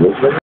movement.